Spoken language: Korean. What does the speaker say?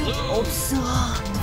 수 없어.